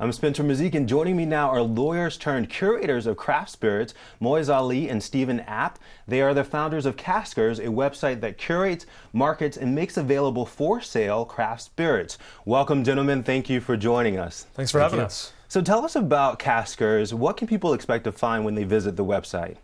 I'm Spencer Mazyck, and joining me now are lawyers turned curators of craft spirits, Moiz Ali and Steven Abt. They are the founders of Caskers, a website that curates, markets, and makes available for sale craft spirits. Welcome, gentlemen. Thank you for joining us. Thanks for Thank having you. us. So, tell us about Caskers. What can people expect to find when they visit the website?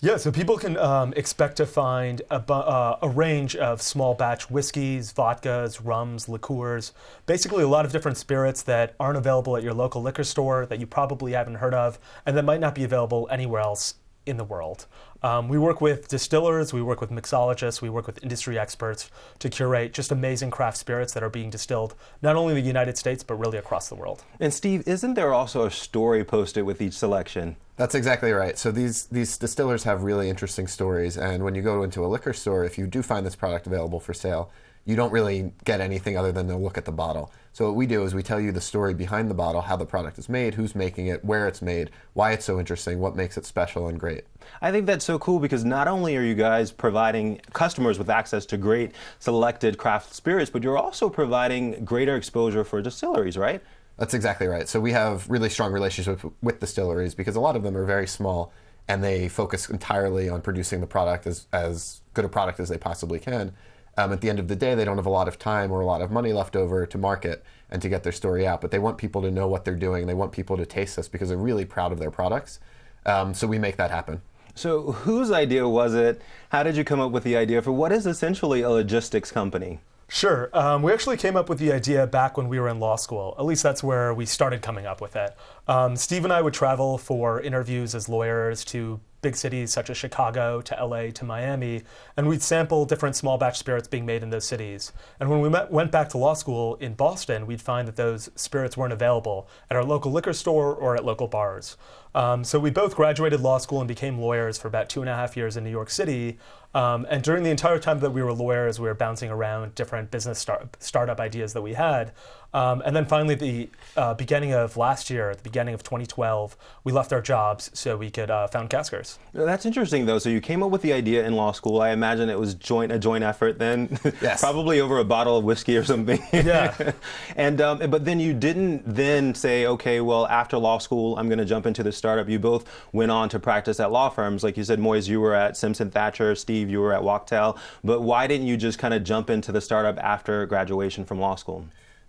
Yeah, so people can um, expect to find a, uh, a range of small batch whiskeys, vodkas, rums, liqueurs, basically a lot of different spirits that aren't available at your local liquor store that you probably haven't heard of and that might not be available anywhere else in the world. Um, we work with distillers, we work with mixologists, we work with industry experts to curate just amazing craft spirits that are being distilled not only in the United States but really across the world. And, Steve, isn't there also a story posted with each selection? That's exactly right. So these these distillers have really interesting stories, and when you go into a liquor store, if you do find this product available for sale, you don't really get anything other than to look at the bottle. So what we do is we tell you the story behind the bottle, how the product is made, who's making it, where it's made, why it's so interesting, what makes it special and great. I think that's so cool because not only are you guys providing customers with access to great selected craft spirits, but you're also providing greater exposure for distilleries, right? That's exactly right. So we have really strong relationships with, with distilleries because a lot of them are very small and they focus entirely on producing the product as, as good a product as they possibly can. Um, at the end of the day, they don't have a lot of time or a lot of money left over to market and to get their story out, but they want people to know what they're doing. They want people to taste this because they're really proud of their products. Um, so we make that happen. So, whose idea was it? How did you come up with the idea for what is essentially a logistics company? Sure. Um, we actually came up with the idea back when we were in law school. At least that's where we started coming up with it. Um, Steve and I would travel for interviews as lawyers to big cities such as Chicago to LA to Miami, and we'd sample different small batch spirits being made in those cities. And when we met, went back to law school in Boston, we'd find that those spirits weren't available at our local liquor store or at local bars. Um, so we both graduated law school and became lawyers for about two and a half years in New York City. Um, and during the entire time that we were lawyers, we were bouncing around different business start, startup ideas that we had. Um, and then finally, the uh, beginning of last year, the beginning of 2012, we left our jobs so we could uh, found Caskers. That's interesting, though. So you came up with the idea in law school. I imagine it was joint a joint effort then, Yes. probably over a bottle of whiskey or something. Yeah. and um, but then you didn't then say, okay, well, after law school, I'm going to jump into the startup. You both went on to practice at law firms, like you said, Moiz. You were at Simpson Thacher. Steve, you were at Wachtell. But why didn't you just kind of jump into the startup after graduation from law school?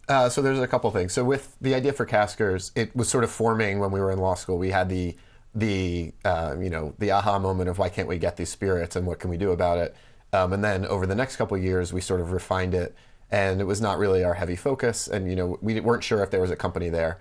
Uh, so there's a couple things. So with the idea for Caskers, it was sort of forming when we were in law school. We had the the uh, you know the aha moment of why can't we get these spirits and what can we do about it. Um, and then over the next couple years, we sort of refined it, and it was not really our heavy focus. And you know we weren't sure if there was a company there.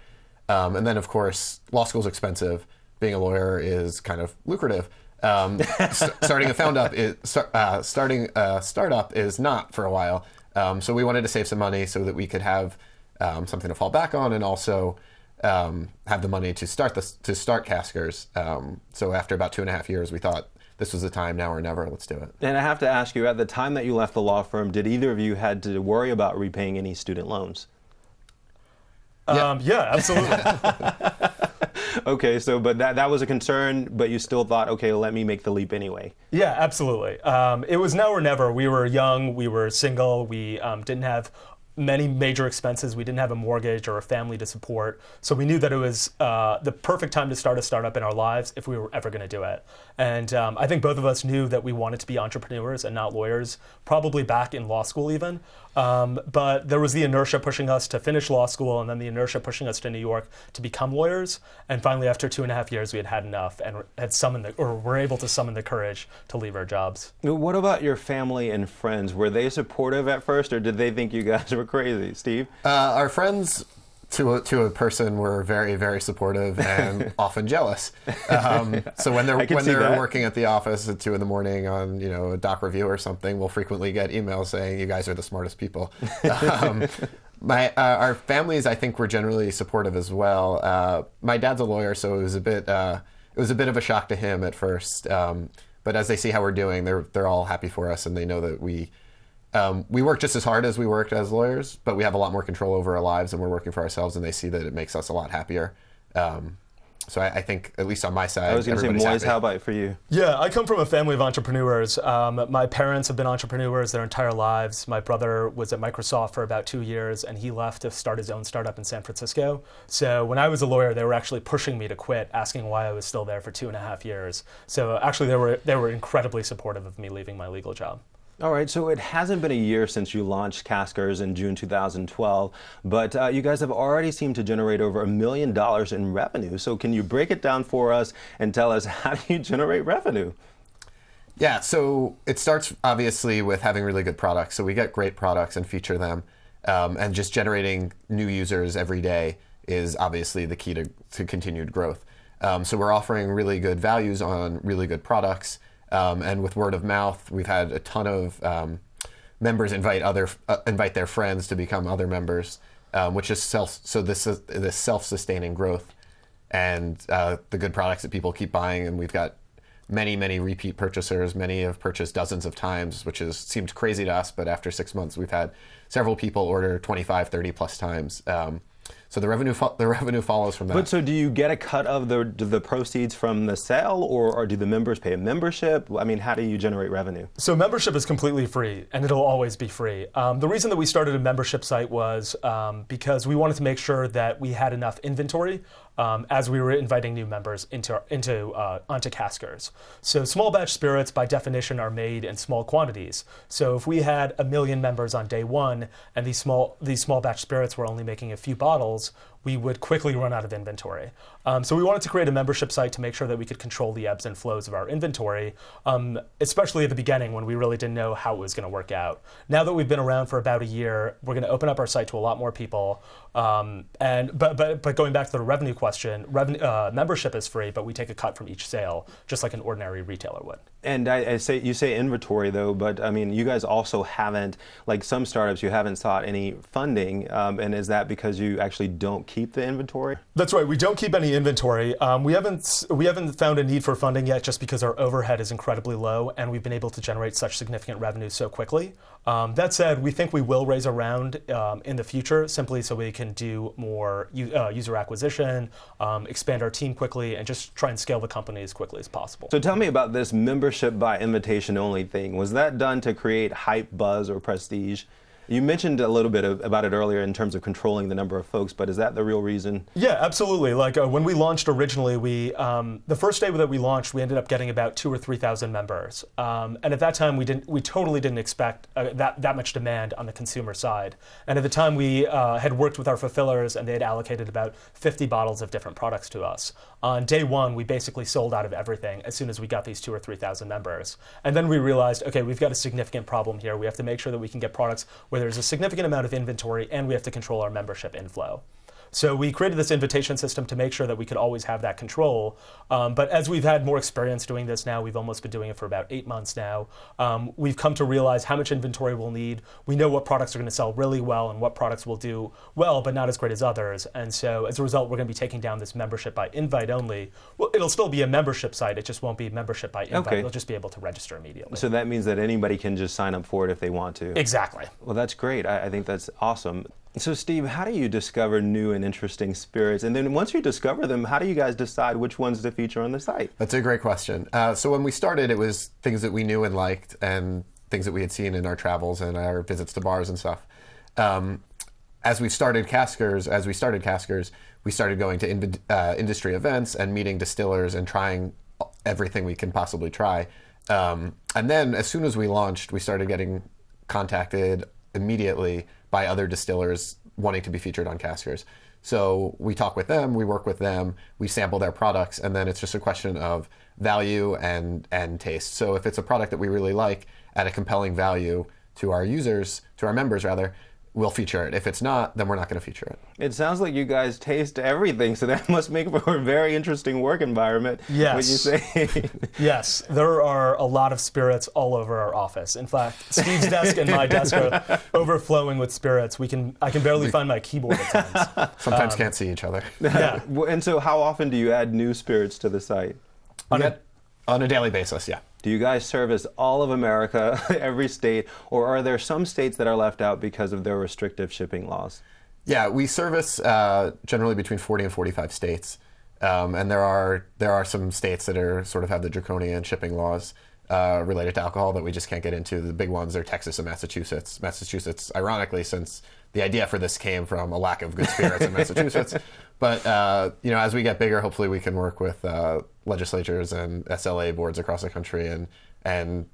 Um, and then of course, law school's expensive. Being a lawyer is kind of lucrative. Um, st- starting a found up is uh, starting a startup is not for a while. Um, so we wanted to save some money so that we could have um, something to fall back on, and also um, have the money to start this to start Caskers. Um, so after about two and a half years, we thought this was the time, now or never. Let's do it. And I have to ask you, at the time that you left the law firm, did either of you had to worry about repaying any student loans? Yeah. Um, yeah, absolutely. Okay, so but that that was a concern, but you still thought, okay, let me make the leap anyway. Yeah, absolutely. Um, it was now or never. We were young, we were single, we um, didn't have many major expenses. We didn't have a mortgage or a family to support. So we knew that it was uh, the perfect time to start a startup in our lives if we were ever going to do it. And um, I think both of us knew that we wanted to be entrepreneurs and not lawyers, probably back in law school even. Um, but there was the inertia pushing us to finish law school and then the inertia pushing us to New York to become lawyers. And finally, after two and a half years, we had had enough and had summoned the, or were able to summon the courage to leave our jobs. What about your family and friends? Were they supportive at first, or did they think you guys were crazy, Steve? Uh, our friends. To a, to a person were very very supportive and often jealous. Um, so when they're when they're that. working at the office at two in the morning on you know a doc review or something, we'll frequently get emails saying you guys are the smartest people. um, my uh, our families I think were generally supportive as well. Uh, my dad's a lawyer, so it was a bit uh, it was a bit of a shock to him at first. Um, but as they see how we're doing, they're they're all happy for us, and they know that we um, we work just as hard as we worked as lawyers, but we have a lot more control over our lives, and we're working for ourselves, and they see that it makes us a lot happier. Um, so I, I think, at least on my side, I was going to say, everybody's Moiz, happy. how about for you? Yeah, I come from a family of entrepreneurs. Um, my parents have been entrepreneurs their entire lives. My brother was at Microsoft for about two years, and he left to start his own startup in San Francisco. So when I was a lawyer, they were actually pushing me to quit, asking why I was still there for two and a half years. So actually, they were they were incredibly supportive of me leaving my legal job. All right, so it hasn't been a year since you launched Caskers in June 2012, but uh, you guys have already seemed to generate over a million dollars in revenue. So can you break it down for us and tell us how do you generate revenue? Yeah, so it starts obviously with having really good products. So we get great products and feature them, um, and just generating new users every day is obviously the key to, to continued growth. Um, so we're offering really good values on really good products, um, and with word of mouth, we've had a ton of um, members invite other uh, invite their friends to become other members, um, which is self. So this is this self-sustaining growth, and uh, the good products that people keep buying, and we've got many, many repeat purchasers. Many have purchased dozens of times, which is seemed crazy to us. But after six months, we've had several people order 25, 30 plus times. So the revenue fo- the revenue follows from that. But so do you get a cut of the the proceeds from the sale, or, or do the members pay a membership? I mean, how do you generate revenue? So membership is completely free, and it'll always be free. Um, the reason that we started a membership site was um, because we wanted to make sure that we had enough inventory um, as we were inviting new members into into uh, onto Caskers. So small batch spirits, by definition, are made in small quantities. So if we had a million members on day one, and these small these small batch spirits were only making a few bottles, cells we would quickly run out of inventory. Um, so we wanted to create a membership site to make sure that we could control the ebbs and flows of our inventory, um, especially at the beginning when we really didn't know how it was going to work out. Now that we've been around for about a year, we're going to open up our site to a lot more people. Um, and but but but going back to the revenue question, revenue uh, membership is free, but we take a cut from each sale, just like an ordinary retailer would. And I, I say you say inventory though, but I mean, you guys also haven't like some startups. You haven't sought any funding, um, and is that because you actually don't keep the inventory? That's right. We don't keep any inventory. Um, we haven't we haven't found a need for funding yet, just because our overhead is incredibly low, and we've been able to generate such significant revenue so quickly. Um, that said, we think we will raise a round um, in the future, simply so we can do more u- uh, user acquisition, um, expand our team quickly, and just try and scale the company as quickly as possible. So tell me about this membership by invitation only thing. Was that done to create hype, buzz, or prestige? You mentioned a little bit of, about it earlier in terms of controlling the number of folks, but is that the real reason? Yeah, absolutely. Like uh, when we launched originally, we um, the first day that we launched, we ended up getting about two or three thousand members, um, and at that time we didn't, we totally didn't expect uh, that that much demand on the consumer side. And at the time, we uh, had worked with our fulfillers, and they had allocated about fifty bottles of different products to us. On day one, we basically sold out of everything as soon as we got these two or three thousand members, and then we realized, okay, we've got a significant problem here. We have to make sure that we can get products where there's a significant amount of inventory, and we have to control our membership inflow. So we created this invitation system to make sure that we could always have that control. Um, but as we've had more experience doing this now, we've almost been doing it for about eight months now. Um, we've come to realize how much inventory we'll need. We know what products are going to sell really well and what products will do well, but not as great as others. And so as a result, we're going to be taking down this membership by invite only. Well, it'll still be a membership site. It just won't be membership by invite. Okay. You'll just be able to register immediately. So that means that anybody can just sign up for it if they want to. exactly. Well, that's great. I, I think that's awesome. So, Steve, how do you discover new and interesting spirits? And then once you discover them, how do you guys decide which ones to feature on the site? That's a great question. Uh, so when we started, it was things that we knew and liked, and things that we had seen in our travels and our visits to bars and stuff. Um, as we started Caskers, as we started Caskers, we started going to in, uh, industry events and meeting distillers and trying everything we can possibly try. Um, and then, as soon as we launched, we started getting contacted immediately by other distillers wanting to be featured on Caskers. So we talk with them, we work with them, we sample their products, and then it's just a question of value and and taste. So if it's a product that we really like at a compelling value to our users, to our members rather, we'll feature it. If it's not, then we're not going to feature it. It sounds like you guys taste everything, so that must make for a very interesting work environment. When you say Yes, there are a lot of spirits all over our office. In fact, Steve's desk and my desk are overflowing with spirits. We can I can barely find my keyboard at times. Sometimes um, can't see each other. Yeah. And so, how often do you add new spirits to the site? on, a, on a daily basis, yeah. Do you guys service all of America, every state, or are there some states that are left out because of their restrictive shipping laws? Yeah, we service uh, generally between 40 and 45 states. Um, and there are there are some states that are sort of have the draconian shipping laws uh, related to alcohol that we just can't get into. The big ones are Texas and Massachusetts. Massachusetts, ironically, since the idea for this came from a lack of good spirits in Massachusetts. But uh, you know, as we get bigger, hopefully we can work with uh, legislatures and SLA boards across the country and and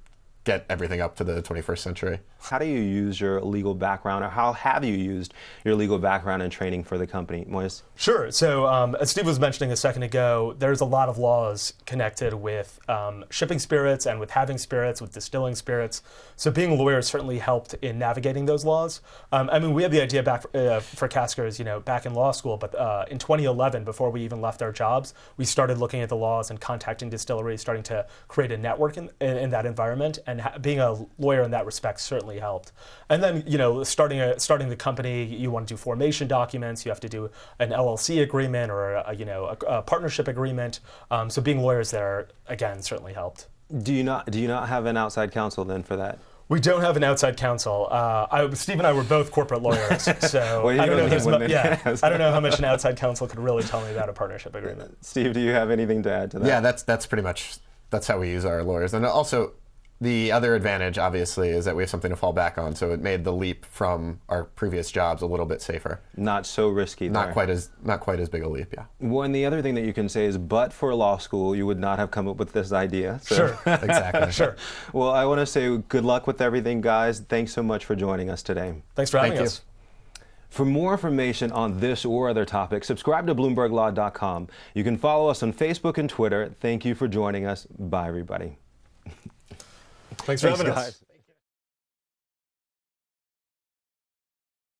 get everything up to the 21st century. How do you use your legal background, or how have you used your legal background and training for the company, Moiz? Sure. So, um, as Steve was mentioning a second ago, there's a lot of laws connected with um, shipping spirits and with having spirits, with distilling spirits. So, being a lawyer certainly helped in navigating those laws. Um, I mean, we had the idea back uh, for Caskers, you know, back in law school, but uh, in 2011, before we even left our jobs, we started looking at the laws and contacting distilleries, starting to create a network in, in, in that environment. And ha- being a lawyer in that respect certainly helped. And then, you know, starting a, starting the company, you want to do formation documents, you have to do an LLC agreement or a, you know a, a partnership agreement. Um, so being lawyers there again certainly helped. Do you not do you not have an outside counsel then for that? We don't have an outside counsel. Uh, I, Steve and I were both corporate lawyers, so Well, I don't don't know. Mu- yeah. I don't know how much an outside counsel could really tell me about a partnership agreement. Steve, do you have anything to add to that? Yeah, that's that's pretty much that's how we use our lawyers. And also, the other advantage, obviously, is that we have something to fall back on. So it made the leap from our previous jobs a little bit safer. Not so risky. Not there. quite as not quite as big a leap. Yeah. Well, and the other thing that you can say is, but for law school, you would not have come up with this idea. So. Sure. Exactly. Sure. Well, I want to say good luck with everything, guys. Thanks so much for joining us today. Thanks for having Thank you. us. For more information on this or other topics, subscribe to BloombergLaw.com. You can follow us on Facebook and Twitter. Thank you for joining us. Bye, everybody. Thanks for Thanks, having us. guys.